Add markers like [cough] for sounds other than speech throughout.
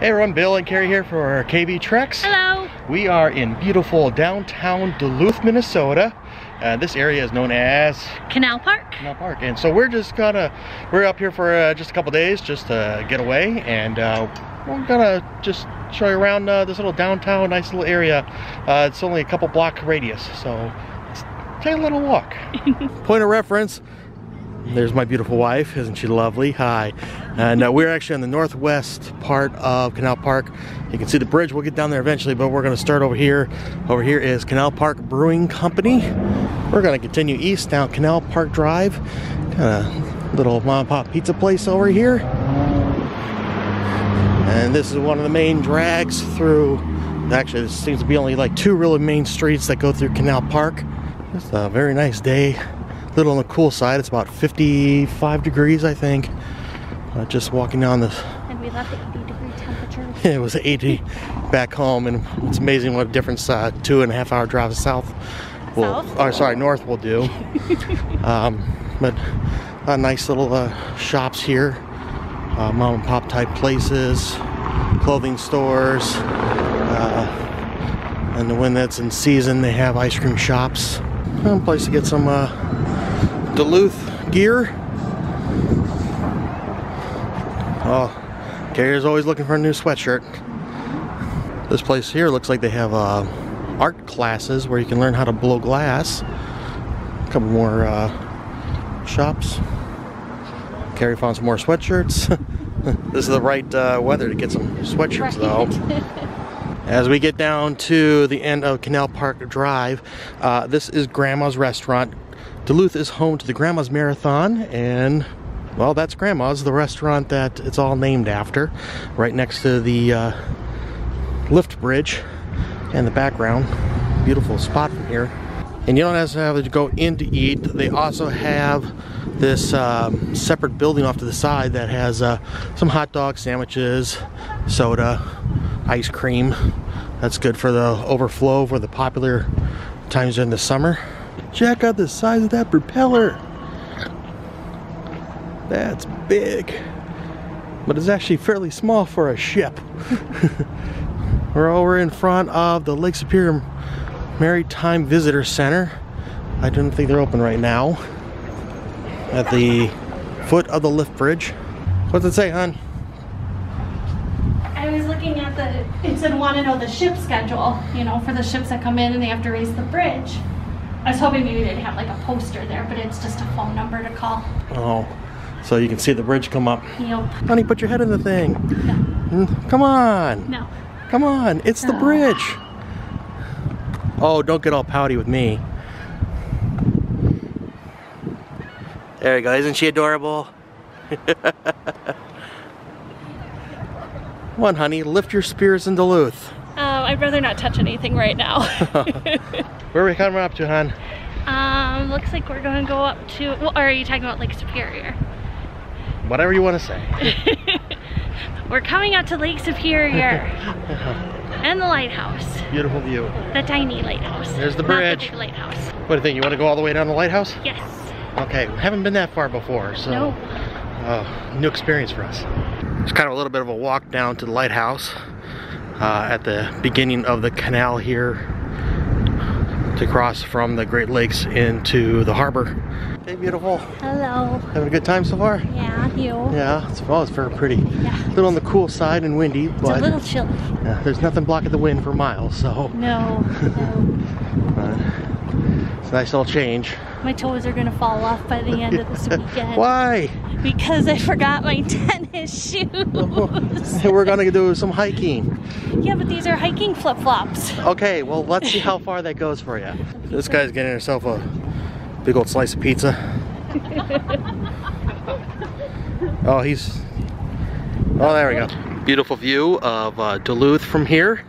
Hey everyone, Bill and Carrie here for KB Treks. Hello. We are in beautiful downtown Duluth, Minnesota. Uh, this area is known as Canal Park. Canal Park. And so we're just gonna, we're up here for uh, just a couple days just to get away and uh, we're gonna just show you around uh, this little downtown, nice little area. Uh, it's only a couple block radius, so let's take a little walk. [laughs] Point of reference, there's my beautiful wife. Isn't she lovely? Hi. And uh, we're actually on the northwest part of Canal Park. You can see the bridge. We'll get down there eventually, but we're going to start over here. Over here is Canal Park Brewing Company. We're going to continue east down Canal Park Drive. Kind of little mom and pop pizza place over here. And this is one of the main drags through. Actually, this seems to be only like two really main streets that go through Canal Park. It's a very nice day little on the cool side. It's about 55 degrees, I think. Uh, just walking down this. And we left at 80 degree temperature. [laughs] it was 80 back home, and it's amazing what a difference uh, two and a half hour drive south will, South? or sorry, north will do. [laughs] um, but uh, nice little uh, shops here, uh, mom and pop type places, clothing stores. Uh, and the when that's in season, they have ice cream shops. A place to get some uh, Duluth gear. Oh, Carrie's always looking for a new sweatshirt. This place here looks like they have uh, art classes where you can learn how to blow glass. A couple more uh, shops. Carrie found some more sweatshirts. [laughs] this is the right uh, weather to get some sweatshirts though. [laughs] As we get down to the end of Canal Park Drive, uh, this is Grandma's Restaurant. Duluth is home to the Grandma's Marathon, and well, that's Grandma's, the restaurant that it's all named after, right next to the uh, lift bridge and the background. Beautiful spot from here. And you don't necessarily have to go in to eat. They also have this um, separate building off to the side that has uh, some hot dog sandwiches, soda, ice cream. That's good for the overflow for the popular times during the summer. Check out the size of that propeller. That's big. But it's actually fairly small for a ship. [laughs] We're over in front of the Lake Superior Maritime Visitor Center. I don't think they're open right now. At the foot of the lift bridge. What's it say, hon? I was looking at the, it said want to know the ship schedule, you know, for the ships that come in and they have to raise the bridge. I was hoping maybe they'd have like a poster there, but it's just a phone number to call. Oh, so you can see the bridge come up. Yep. Honey, put your head in the thing. No. Mm, Come on. No. Come on. It's the bridge. Oh, don't get all pouty with me. There you go. Isn't she adorable? [laughs] Come on, honey. Lift your spears in Duluth. I'd rather not touch anything right now. [laughs] Where are we coming up to, hon? um, looks like we're going to go up to, well, or are you talking about Lake Superior? Whatever you want to say. [laughs] We're coming out to Lake Superior [laughs] and the lighthouse. Beautiful view. The tiny lighthouse. There's the bridge. big lighthouse. What do you think? You want to go all the way down the lighthouse? Yes. Okay, we haven't been that far before, so No. uh, new experience for us. It's kind of a little bit of a walk down to the lighthouse uh, at the beginning of the canal here to cross from the Great Lakes into the harbor. Hey, beautiful. Hello. Having a good time so far? Yeah, you. Yeah, it's, well, it's very pretty. Yeah. A little on the cool side and windy, but. It's a little chilly. uh, there's nothing blocking the wind for miles, so No, no. [laughs] it's a nice little change. My toes are gonna fall off by the end of this [laughs] weekend. Why? Because I forgot my [laughs] tennis shoes. [laughs] We're gonna do some hiking. yeah, but these are hiking flip flops. Okay, well, let's see how far that goes for you. This guy's getting himself a big old slice of pizza. oh, he's. Oh, there we go. Beautiful view of uh, Duluth from here.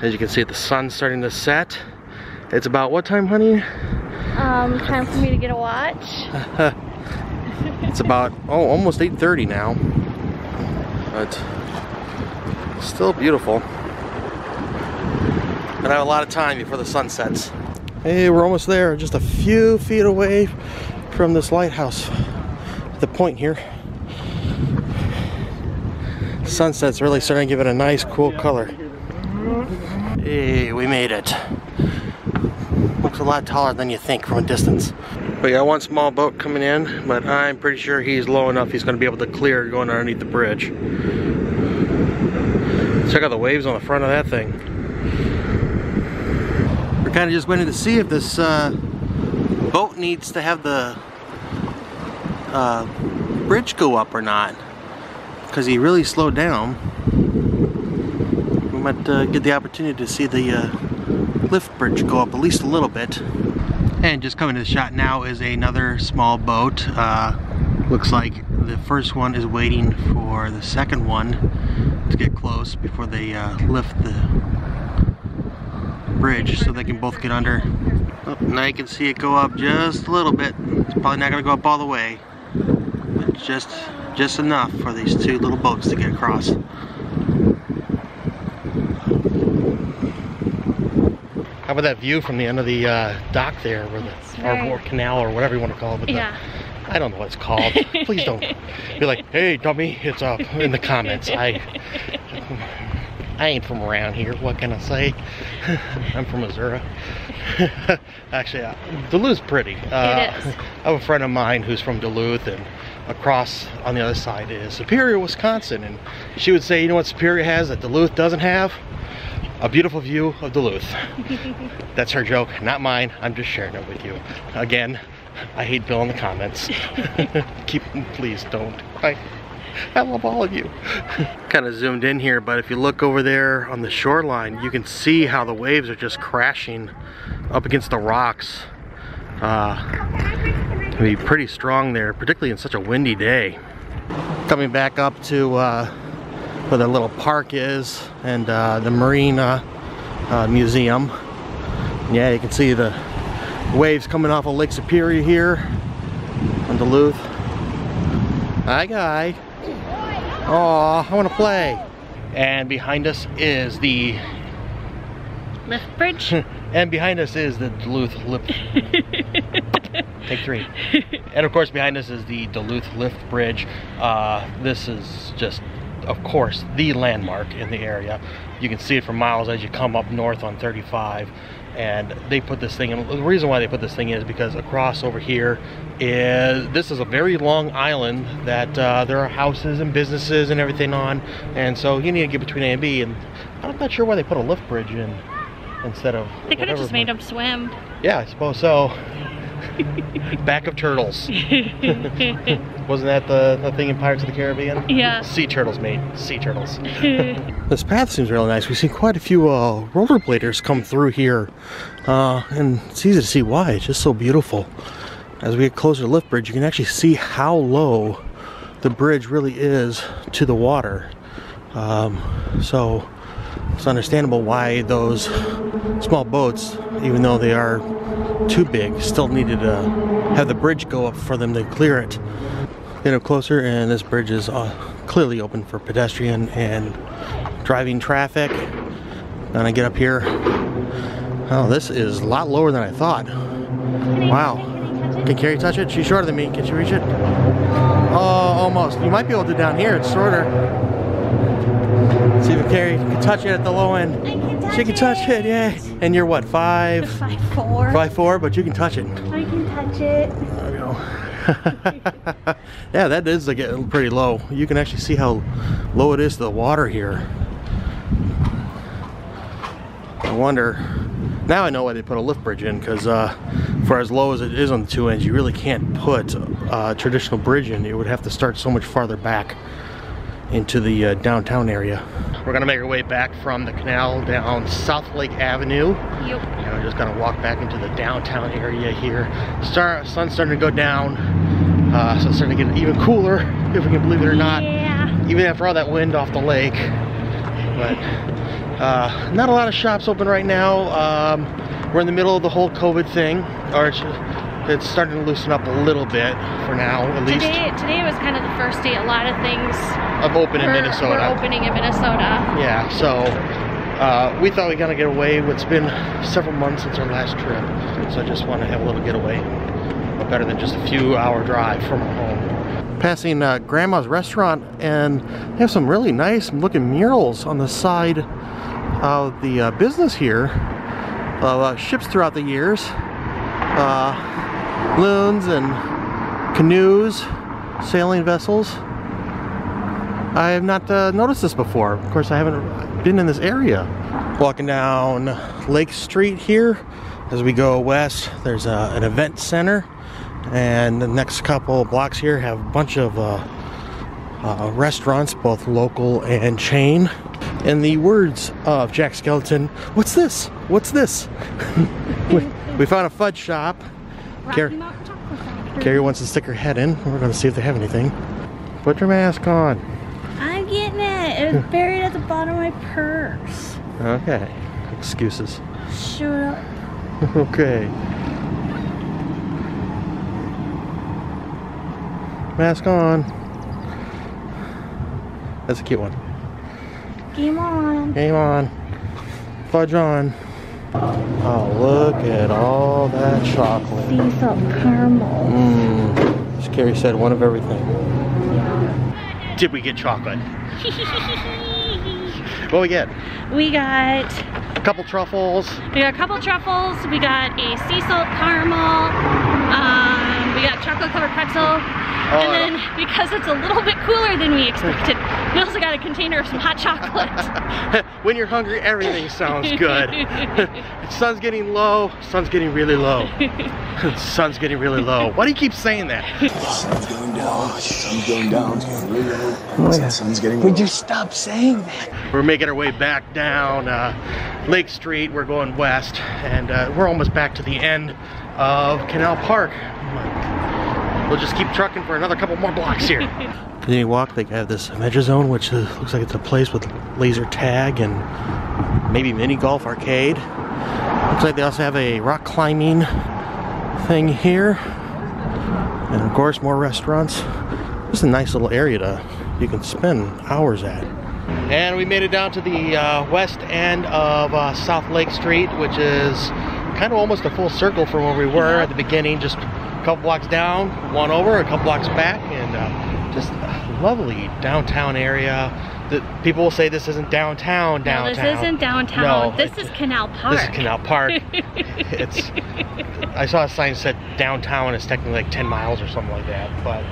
As you can see, the sun's starting to set. It's about what time, honey? Um, time for me to get a watch. [laughs] It's about oh, almost 8:30 now. But still beautiful. And I have a lot of time before the sun sets. Hey, we're almost there. Just a few feet away from this lighthouse. The point here. Sunset's really starting to give it a nice cool color. Hey, we made it. Looks a lot taller than you think from a distance. We got one small boat coming in, but I'm pretty sure he's low enough he's going to be able to clear going underneath the bridge. Check out the waves on the front of that thing. We're kind of just waiting to see if this uh, boat needs to have the uh, bridge go up or not. Because he really slowed down. We might uh, get the opportunity to see the uh, lift bridge go up at least a little bit. And just coming to the shot now is another small boat. Uh, looks like the first one is waiting for the second one to get close before they uh, lift the bridge so they can both get under. Oh, now you can see it go up just a little bit. It's probably not going to go up all the way, but just just enough for these two little boats to get across. How about that view from the end of the uh, dock there, where the or, or, canal or whatever you want to call it? yeah. The, I don't know what it's called. Please don't be like, hey, dummy, it's up in the comments. I I ain't from around here. What can I say? [laughs] I'm from Missouri. [laughs] Actually, uh, Duluth's pretty. Uh, it is. I have a friend of mine who's from Duluth, and across on the other side is Superior, Wisconsin. And she would say, you know what Superior has that Duluth doesn't have? A beautiful view of Duluth. That's her joke, not mine. I'm just sharing it with you. Again, I hate Bill in the comments. [laughs] Keep, please don't. I, I love all of you. kind of zoomed in here, but if you look over there on the shoreline, you can see how the waves are just crashing up against the rocks. Uh, be pretty strong there, particularly in such a windy day. Coming back up to uh, where the little park is and uh, the Marina uh, Museum. Yeah, you can see the waves coming off of Lake Superior here in Duluth. Hi, guy. Oh, I want to play. And behind us is the lift bridge. [laughs] and behind us is the Duluth lift. [laughs] Take three. and of course, behind us is the Duluth Lift Bridge. Uh, this is just, of course, the landmark in the area. You can see it for miles as you come up north on 35 and they put this thing and the reason why they put this thing is because across over here is this is a very long island that uh, there are houses and businesses and everything on. And so you need to get between A and B. And I'm not sure why they put a lift bridge in instead of they could have just made them swim. Yeah I suppose so [laughs] Back of turtles. [laughs] Wasn't that the, the thing in Pirates of the Caribbean? Yeah. Sea turtles, mate. Sea turtles. [laughs] this path seems really nice. We've seen quite a few uh, rollerbladers come through here. Uh, and it's easy to see why. It's just so beautiful. As we get closer to Lift Bridge, you can actually see how low the bridge really is to the water. Um, so it's understandable why those small boats, even though they are too big. Still needed to have the bridge go up for them to clear it. Get up closer, and this bridge is uh, clearly open for pedestrian and driving traffic. Gonna get up here. Oh, this is a lot lower than I thought. Wow. Can Carrie touch it? She's shorter than me. Can she reach it? Oh, almost. You might be able to down here. It's shorter. See if Carrie can touch it at the low end. She can touch it, yeah. And you're what, five? Five four. Five four, but you can touch it. I can touch it. There we go. yeah, that is like pretty low. You can actually see how low it is to the water here. I wonder. Now I know why they put a lift bridge in, because uh, for as low as it is on the two ends, you really can't put a uh, traditional bridge in. It would have to start so much farther back into the uh, downtown area. We're gonna make our way back from the canal down South Lake Avenue. Yep. And we're just gonna walk back into the downtown area here. Star, sun's starting to go down, uh, so it's starting to get even cooler, if we can believe it or not. Yeah. Even after all that wind off the lake. But uh, not a lot of shops open right now. Um, we're in the middle of the whole COVID thing, or it's, it's starting to loosen up a little bit for now, at least. Today, today was kind of the first day a lot of things of open in Minnesota. We're opening in Minnesota. Yeah, so uh, we thought we were gonna get away. It's been several months since our last trip, so I just want to have a little getaway. better than just a few hour drive from home. Passing uh, Grandma's restaurant and they have some really nice looking murals on the side of the uh, business here of uh, ships throughout the years. Uh, loons and canoes, sailing vessels. I have not uh, noticed this before. Of course, I haven't been in this area. Walking down Lake Street here as we go west, there's uh, an event center, and the next couple blocks here have a bunch of uh, uh, restaurants, both local and chain. In the words of Jack Skeleton, what's this? What's this? [laughs] we, we found a fudge shop. Car- Carrie wants to stick her head in. We're going to see if they have anything. Put your mask on. I'm getting it. It was [laughs] buried at the bottom of my purse. Okay. Excuses. Shut up. [laughs] okay. Mask on. That's a cute one. Game on. Game on. Fudge on. Oh, look at all that chocolate. Sea salt caramel. Mmm. As Carrie said, one of everything. Did we get chocolate? [laughs] What we get? We got A couple truffles. we got a couple truffles. We got a sea salt caramel. We got chocolate covered pretzel. Oh, and then because it's a little bit cooler than we expected, we also got a container of some hot chocolate. [laughs] when you're hungry, everything sounds good. [laughs] [laughs] sun's getting low. Sun's getting really low. sun's getting really low. Why do you keep saying that? Sun's going down. Sun's going down. It's getting really low. yeah. Sun's getting low. Would you stop saying that? We're making our way back down uh, Lake Street. We're going west, and uh, we're almost back to the end of Canal Park. We'll just keep trucking for another couple more blocks here. [laughs] then you walk. They have this Adventure Zone, which uh, looks like it's a place with laser tag and maybe mini golf arcade. Looks like they also have a rock climbing thing here, and of course more restaurants. Just a nice little area to you can spend hours at. And we made it down to the uh, west end of uh, South Lake Street, which is kind of almost a full circle from where we were at the beginning, just a couple blocks down, one over, a couple blocks back, and uh, just a lovely downtown area. The, people will say this isn't downtown, downtown. no, this isn't downtown. No, this it- is Canal Park. This is Canal Park. [laughs] it's. I saw a sign that said downtown. is technically like 10 miles or something like that. But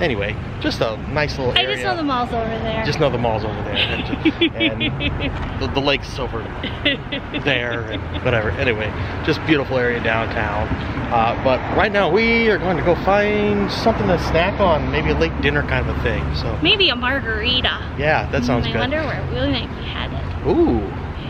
anyway, just a nice little area. I just know the mall's over there. Just know the mall's over there, and, and the, the lake's over [laughs] there, and whatever. Anyway, just beautiful area downtown. Uh, but right now we are going to go find something to snack on, maybe a late dinner kind of a thing. So Maybe a margarita. yeah, that sounds I good. wonder where we might be headed. Ooh,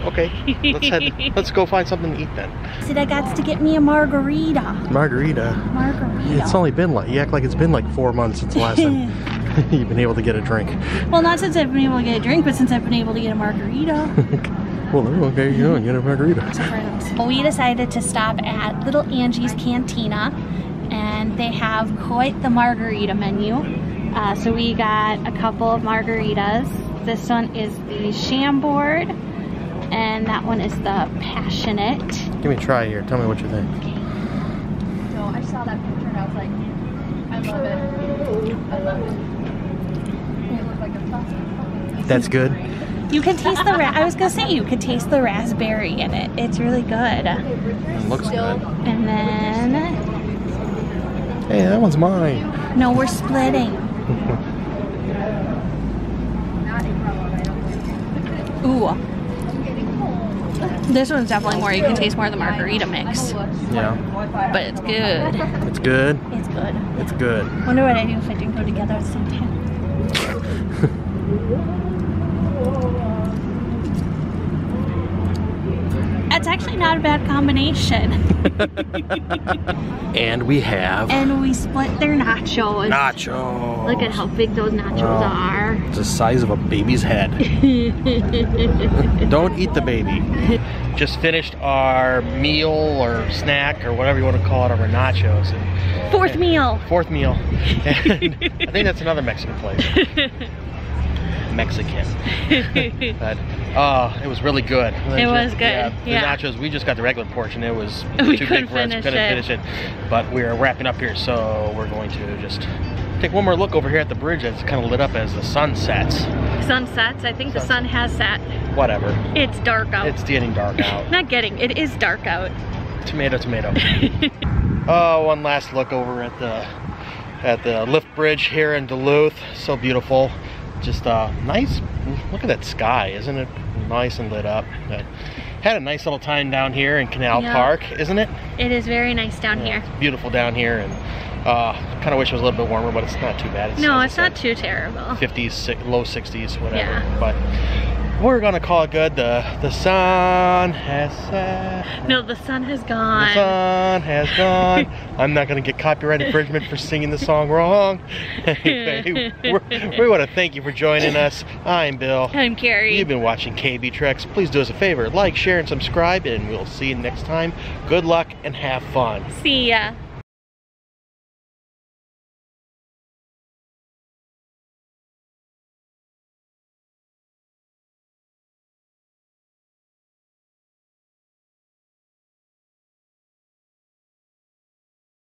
okay. Let's head. [laughs] Let's go find something to eat then. Said I got to get me a margarita. Margarita. Margarita. It's only been like you act like it's been like four months since the last time [laughs] [laughs] you've been able to get a drink. well, not since I've been able to get a drink, but since I've been able to get a margarita. Well, okay, you go get a margarita. Well, we decided to stop at Little Angie's Cantina, and they have quite the margarita menu. Uh, so we got a couple of margaritas. This one is the Chambord, and that one is the Passionate. Give me a try here. Tell me what you think. So I saw that picture and I was like, I love it. I love it. It looked like a plastic. That's good. You can taste the. Ra- I was gonna say you could taste the raspberry in it. It's really good. It looks good. And then Hey, that one's mine. no, we're splitting. [laughs] Ooh. This one's definitely more. You can taste more of the margarita mix, Yeah, but it's good. it's good. It's good. It's good. Wonder what I do if I didn't go together at the same time. [laughs] That's actually not a bad combination. [laughs] And we have And we split their nachos. nachos. Look at how big those nachos Wow. are. It's the size of a baby's head. [laughs] Don't eat the baby. Just finished our meal or snack or whatever you want to call it, our nachos. And Fourth meal. fourth meal. [laughs] And I think that's another Mexican place. Mexican. [laughs] but Uh, it was really good. It was good, Yeah, the nachos. We just got the regular portion. It was [laughs] We too big for us. finish Couldn't it. finish it. But we are wrapping up here, so we're going to just take one more look over here at the bridge that's kind of lit up as the sun sets. Sun sets. I think the sun has set. Whatever. It's dark out. It's getting dark [laughs] out. Not getting. It is dark out. tomato, tomato. [laughs] oh, one last look over at the at the lift bridge here in Duluth. So beautiful. Just uh, nice. Look at that sky, isn't it nice and lit up? But had a nice little time down here in Canal Yeah. Park, isn't it? It is very nice down Yeah, here. it's beautiful down here, and uh, kind of wish it was a little bit warmer, but it's not too bad. No, it's not too terrible. 50s, si- low 60s, whatever. Yeah. But we're gonna call it good. The the sun has set. No, the sun has gone. The sun has gone. [laughs] I'm not going to get copyright infringement for singing the song wrong. [laughs] anyway, we want to thank you for joining us. I'm Bill. I'm Carrie. You've been watching KB Treks. Please do us a favor like, share, and subscribe, and we'll see you next time. Good luck and have fun. See ya.